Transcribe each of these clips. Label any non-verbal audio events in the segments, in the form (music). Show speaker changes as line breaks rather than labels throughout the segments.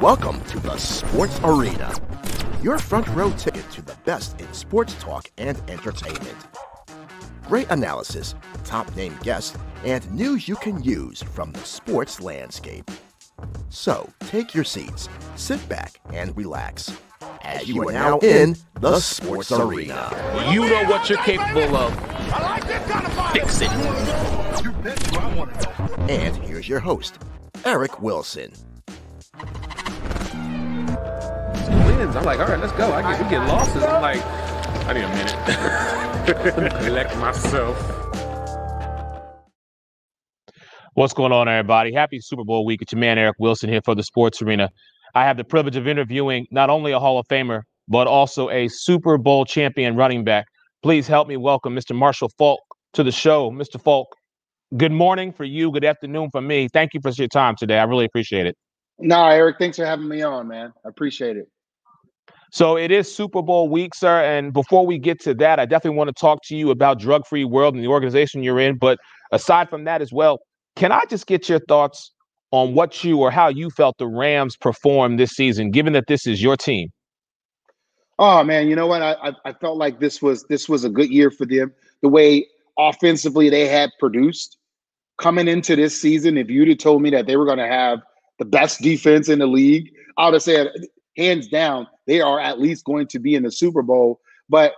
Welcome to the Sports Arena, your front row ticket to the best in sports talk and entertainment. Great analysis, top name guests, and news you can use from the sports landscape. So take your seats, sit back, and relax. As you are now in the Sports Arena.
You know what you're capable of. Fix it.
And here's your host, Eric Wilson.
Wins. I'm like, all right, let's go. I get we get losses. I'm like, I need a minute. (laughs) (laughs) Collect myself. What's going on, everybody? Happy Super Bowl week. It's your man Eric Wilson here for the Sports Arena. I have the privilege of interviewing not only a Hall of Famer, but also a Super Bowl champion running back. Please help me welcome Mr. Marshall Faulk to the show. Mr. Faulk, good morning for you, good afternoon for me. Thank you for your time today. I really appreciate it.
No, Eric, thanks for having me on, man. I appreciate it.
So it is Super Bowl week, sir. And before we get to that, I definitely want to talk to you about Drug Free World and the organization you're in. But aside from that as well, can I just get your thoughts on what you or how you felt the Rams performed this season, given that this is your team?
Oh man, you know what? I I felt like this was this was a good year for them. The way offensively they had produced coming into this season. If you'd have told me that they were going to have the best defense in the league, I would have said hands down they are at least going to be in the Super Bowl. But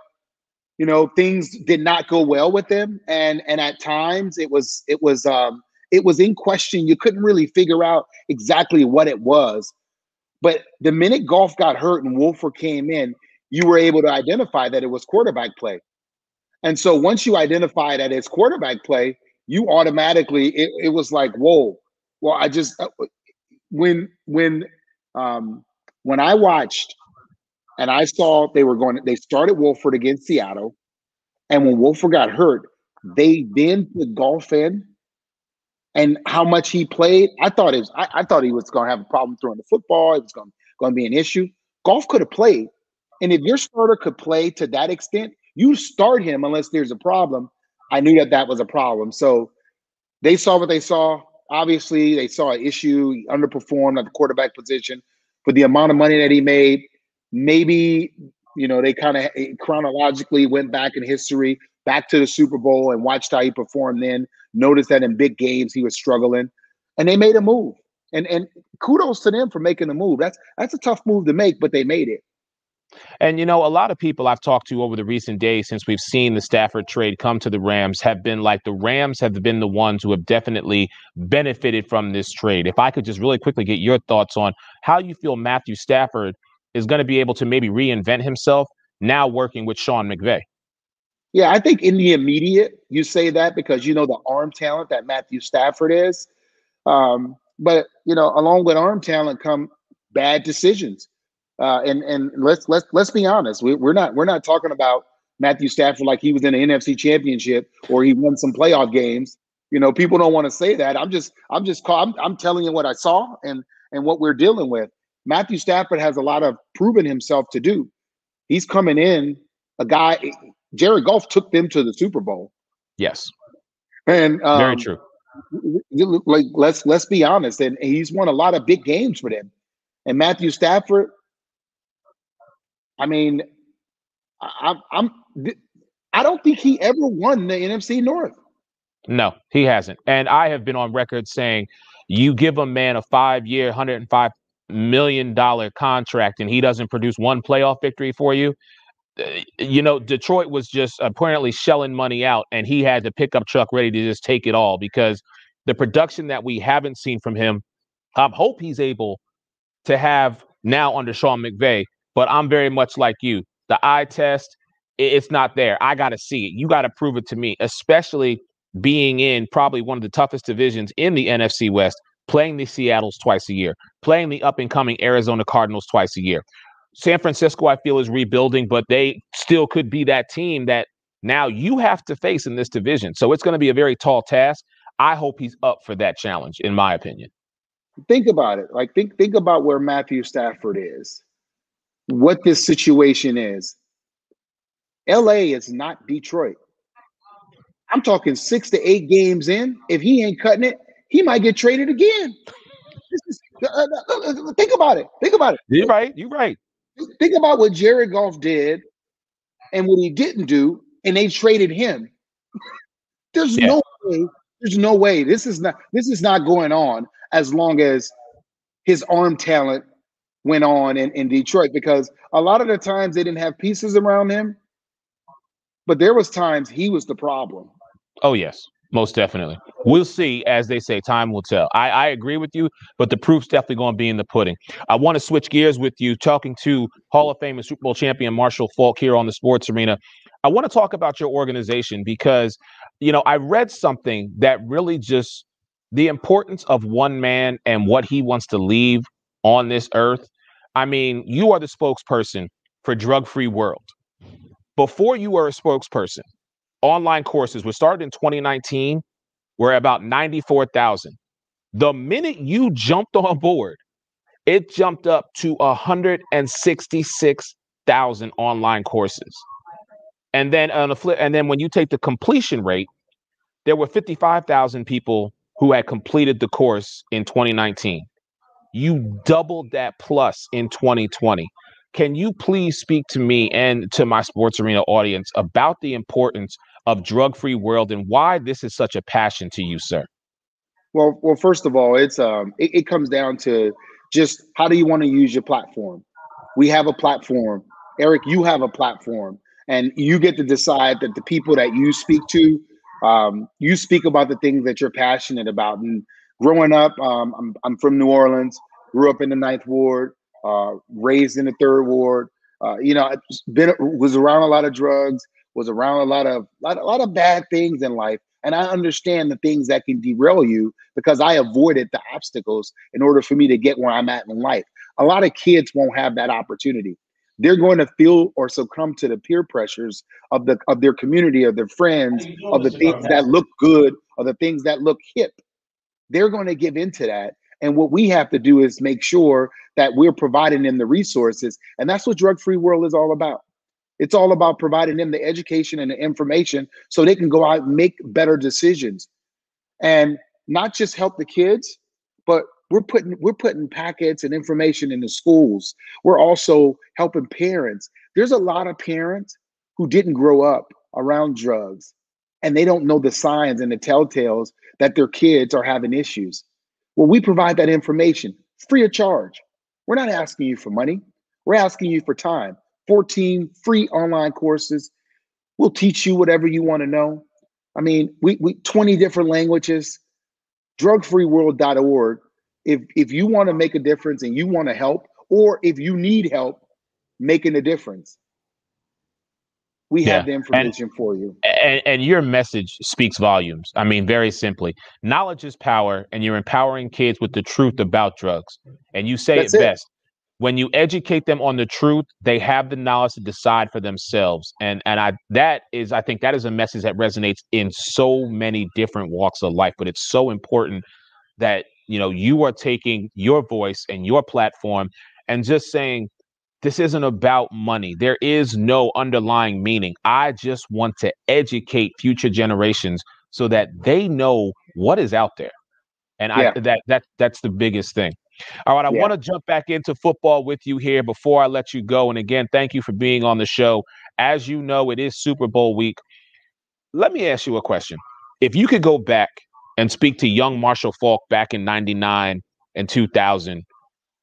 you know things did not go well with them, and and at times it was it was um, it was in question. You couldn't really figure out exactly what it was. But the minute Goff got hurt and Wolford came in, you were able to identify that it was quarterback play. And so once you identify that it's quarterback play, you automatically it, it was like, whoa. Well, I just uh, when when um when I watched and I saw they were going they started Wolford against Seattle, and when Wolford got hurt, they then put Goff in and how much he played, I thought it was, I, I thought he was going to have a problem throwing the football. It was going, going to be an issue. Goff could have played, and if your starter could play to that extent, you start him unless there's a problem. I knew that that was a problem. So they saw what they saw. Obviously, they saw an issue. Underperformed at the quarterback position for the amount of money that he made. Maybe you know they kind of eh, chronologically went back in history, back to the Super Bowl, and watched how he performed then noticed that in big games he was struggling, and they made a move. And and kudos to them for making the move. That's that's a tough move to make, but they made it.
And you know, a lot of people I've talked to over the recent days since we've seen the Stafford trade come to the Rams have been like the Rams have been the ones who have definitely benefited from this trade. If I could just really quickly get your thoughts on how you feel Matthew Stafford is going to be able to maybe reinvent himself now working with Sean McVay.
Yeah, I think in the immediate, you say that because you know the arm talent that Matthew Stafford is. Um, but you know, along with arm talent come bad decisions. Uh, and and let's let's let's be honest, we, we're not we're not talking about Matthew Stafford like he was in the NFC Championship or he won some playoff games. You know, people don't want to say that. I'm just I'm just call, I'm, I'm telling you what I saw and and what we're dealing with. Matthew Stafford has a lot of proven himself to do. He's coming in a guy Jared Goff took them to the Super Bowl.
Yes.
And um,
very true.
Like let's let's be honest, and he's won a lot of big games for them. And Matthew Stafford, I mean, I, I'm I don't think he ever won the NFC North.
No, he hasn't. And I have been on record saying, you give a man a five-year, 105 million dollar contract, and he doesn't produce one playoff victory for you uh, you know, Detroit was just apparently shelling money out, and he had the pickup truck ready to just take it all because the production that we haven't seen from him, I hope he's able to have now under Sean McVay. But I'm very much like you. The eye test, it's not there. I got to see it. You got to prove it to me, especially being in probably one of the toughest divisions in the NFC West, playing the Seattle's twice a year, playing the up and coming Arizona Cardinals twice a year. San Francisco, I feel, is rebuilding, but they still could be that team that now you have to face in this division. So it's going to be a very tall task. I hope he's up for that challenge, in my opinion.
Think about it. Like think think about where Matthew Stafford is, what this situation is. LA is not Detroit. I'm talking six to eight games in. If he ain't cutting it, he might get traded again. This is Uh, uh, think about it. Think about it.
You're right. You're right.
Think about what Jared Goff did and what he didn't do, and they traded him. (laughs) There's yeah. no way. There's no way. This is not. This is not going on as long as his arm talent went on in, in Detroit because a lot of the times they didn't have pieces around him, but there was times he was the problem.
Oh yes, most definitely. We'll see, as they say, time will tell. I, I agree with you, but the proof's definitely going to be in the pudding. I want to switch gears with you, talking to Hall of Fame and Super Bowl champion Marshall Faulk here on the Sports Arena. I want to talk about your organization because, you know, I read something that really just the importance of one man and what he wants to leave on this earth. I mean, you are the spokesperson for Drug Free World. Before you were a spokesperson, online courses were started in 2019 were about 94,000. The minute you jumped on board, it jumped up to 166,000 online courses. And then on the flip, and then when you take the completion rate, there were 55,000 people who had completed the course in 2019. You doubled that plus in 2020. Can you please speak to me and to my sports arena audience about the importance of drug free world and why this is such a passion to you, sir?
Well, well, first of all, it's um, it, it comes down to just how do you want to use your platform. We have a platform, Eric. You have a platform, and you get to decide that the people that you speak to, um, you speak about the things that you're passionate about. And growing up, um, I'm I'm from New Orleans. Grew up in the Ninth Ward, uh, raised in the Third Ward. Uh, you know, been was around a lot of drugs was around a lot of lot, a lot of bad things in life. And i understand the things that can derail you because i avoided the obstacles in order for me to get where i'm at in life. A lot of kids won't have that opportunity. They're going to feel or succumb to the peer pressures of the of their community of their friends of the things that. look good or the things that look hip. They're going to give into that. And what we have to do is make sure that we're providing them the resources. And that's what drug free world is all about it's all about providing them the education and the information so they can go out and make better decisions. And not just help the kids, but we're putting we're putting packets and information in the schools. We're also helping parents. There's a lot of parents who didn't grow up around drugs and they don't know the signs and the telltales that their kids are having issues. Well, we provide that information free of charge. We're not asking you for money. We're asking you for time. 14 free online courses. We'll teach you whatever you want to know. I mean, we, we 20 different languages, drugfreeworld.org. If if you want to make a difference and you want to help, or if you need help making a difference, we yeah. have the information and, for you.
And, and, your message speaks volumes. I mean, very simply, knowledge is power, and you're empowering kids with the truth about drugs. And you say it, it best when you educate them on the truth, they have the knowledge to decide for themselves. And and I that is I think that is a message that resonates in so many different walks of life, but it's so important that you know you are taking your voice and your platform and just saying this isn't about money. There is no underlying meaning. I just want to educate future generations so that they know what is out there. And yeah. I that that that's the biggest thing. All right, I yeah. want to jump back into football with you here before I let you go. And again, thank you for being on the show. As you know, it is Super Bowl week. Let me ask you a question. If you could go back and speak to young Marshall Faulk back in 99 and 2000,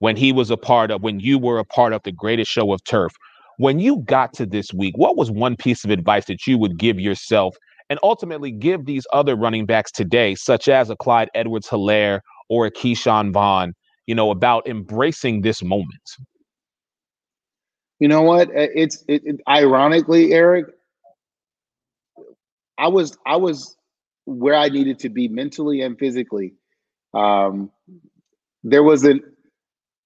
when he was a part of, when you were a part of the greatest show of turf, when you got to this week, what was one piece of advice that you would give yourself and ultimately give these other running backs today, such as a Clyde Edwards Helaire or a Ke'Shawn Vaughn, you know, about embracing this moment?
You know what? It's it, it, ironically, Eric. I was I was where I needed to be mentally and physically. Um, there was an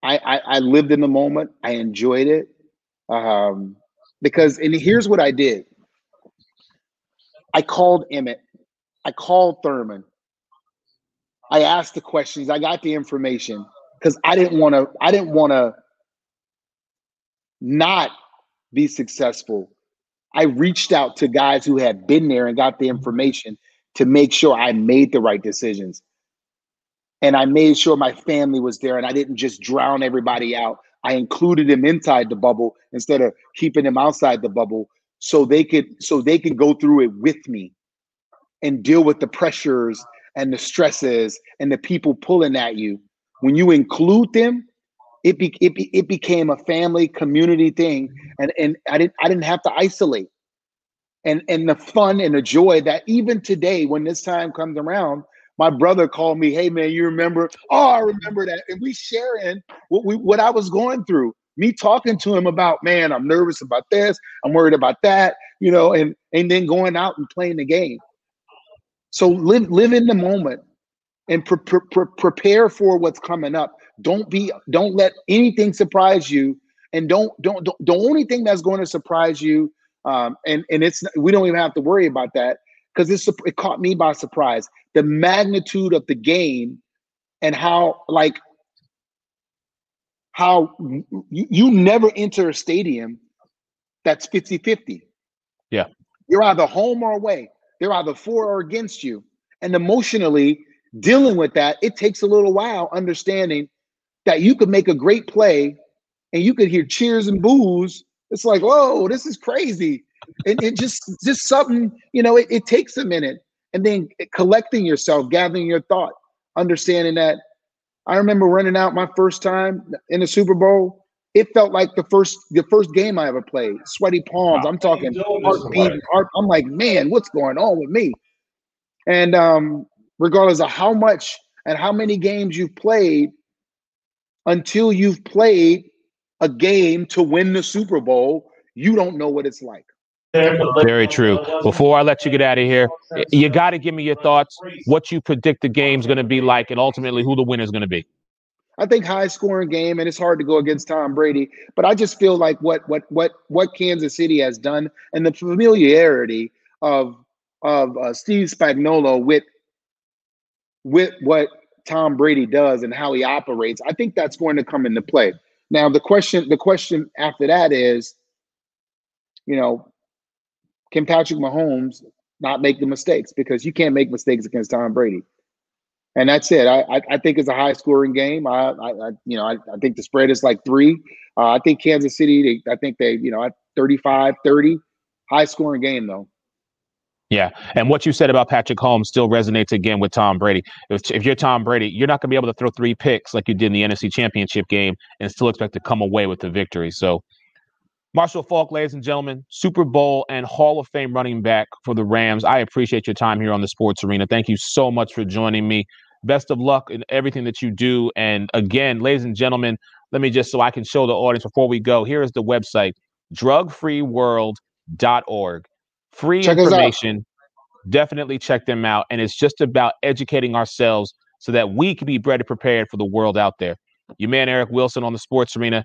I, I I lived in the moment. I enjoyed it um, because and here's what I did. I called Emmitt. I called Thurman. I asked the questions. I got the information because I didn't want to. I didn't want to not be successful. I reached out to guys who had been there and got the mm-hmm. information to make sure I made the right decisions. and I made sure my family was there and I didn't just drown everybody out. I included them inside the bubble instead of keeping them outside the bubble so they could so they could go through it with me and deal with the pressures and the stresses and the people pulling at you. When you include them, it be, it, be, it became a family community thing and and I didn't I didn't have to isolate. And and the fun and the joy that even today when this time comes around, my brother called me, "Hey man, you remember? Oh, I remember that." And we sharing what we what I was going through. Me talking to him about, man, I'm nervous about this, I'm worried about that, you know, and and then going out and playing the game. So live live in the moment and pre- pre- prepare for what's coming up. Don't be don't let anything surprise you, and don't don't, don't the only thing that's going to surprise you, um, and and it's we don't even have to worry about that because it's it caught me by surprise. The magnitude of the game and how like how you, you never enter a stadium that's 50-50
yeah.
You're either home or away. They're either for or against you. And emotionally dealing with that it takes a little while understanding that you could make a great play and you could hear cheers and boos. It's like whoa this is crazy. And it just just something you know it, it takes a minute. And then collecting yourself gathering your thought understanding that. I remember running out my first time in the super bowl. It felt like the first the first game i ever played. Sweaty palms. I'm talking heart beating heart. I'm like man what's going on with me? And um regardless of how much and how many games you've played until you've played a game to win the super bowl you don't know what it's like
very true. Before I let you get out of here, you got to give me your thoughts, what you predict the game's going to be like, and ultimately who the winner's going to be.
I think high scoring game, and it's hard to go against Tom Brady. But I just feel like what what what what Kansas City has done, and the familiarity of of uh, Steve Spagnuolo with with what Tom Brady does and how he operates, I think that's going to come into play. Now, the question the question after that is, you know, can Patrick Mahomes not make the mistakes? Because you can't make mistakes against Tom Brady. And that's it. I, I, I think it's a high scoring game. I, I, you know, I, I think the spread is like three. Uh, I think Kansas City, they, I think they, you know, at 35, 30, high scoring game though.
Yeah, and what you said about Patrick Mahomes still resonates again with Tom Brady. If, if you're Tom Brady, you're not going to be able to throw three picks like you did in the NFC Championship game and still expect to come away with the victory. So Marshall Faulk, ladies and gentlemen, Super Bowl and Hall of Fame running back for the Rams. I appreciate your time here on the Sports Arena. Thank you so much for joining me. Best of luck in everything that you do. And again, ladies and gentlemen, let me just so I can show the audience before we go. Here is the website drugfreeworld.org. Free check information. Definitely check them out. And it's just about educating ourselves so that we can be better prepared for the world out there. Your man, Eric Wilson, on the Sports Arena.